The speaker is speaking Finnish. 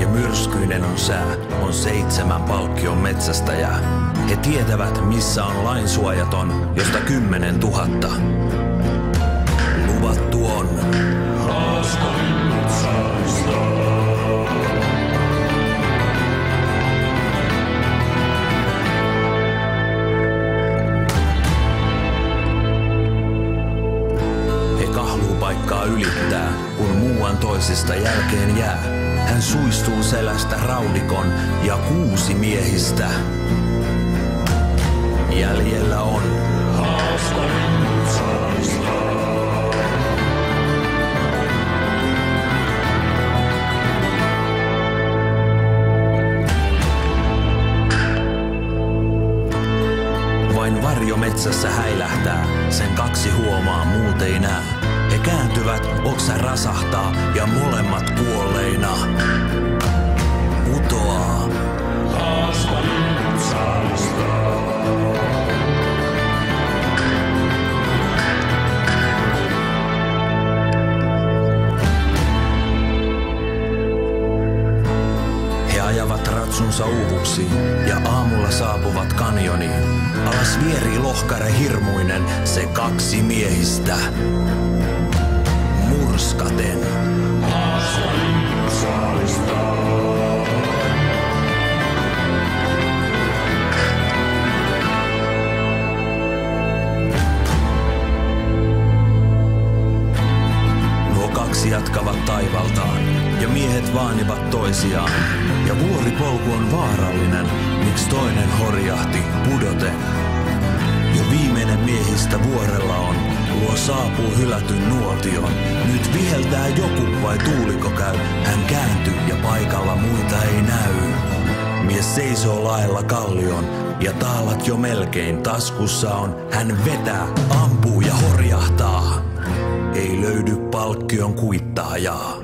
ja myrskyinen on sää, on seitsemän palkkion metsästäjää. He tietävät, missä on lainsuojaton, josta kymmenen tuhatta. Luvattu on, paikkaa ylittää, kun muuan toisista jälkeen jää. Hän suistuu selästä raudikon ja kuusi miehistä. Jäljellä on Vain varjo metsässä häilähtää, sen kaksi huomaa, muut ei näe. Kääntyvät, oksa rasahtaa ja molemmat kuolleina. Putoaa. He ajavat ratsunsa uuvuksiin ja aamulla saapuvat kanjoniin. Alas vierii lohkare hirmuinen, se kaksi miehistä. Murskaten. Kaksi jatkavat taivaltaan, ja miehet vaanivat toisiaan. Ja vuoripolku on vaarallinen, miksi toinen horjahti pudoten. Jo viimeinen miehistä vuorella on, luo saapuu hylätyn nuotion. Nyt viheltää joku vai tuuliko käy, hän kääntyy ja paikalla muita ei näy. Mies seisoo laella kallion ja taalat jo melkein taskussa on. Hän vetää, ampuu ja horjahtaa. Ei löydy palkkion kuittaajaa.